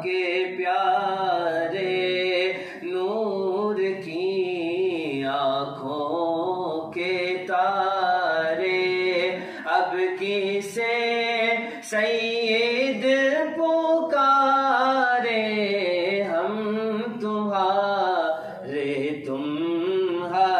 के प्यारे नूर की आँखों के तारे। अब किसे सैद पुकारे हम तुम्हारे, तुम हा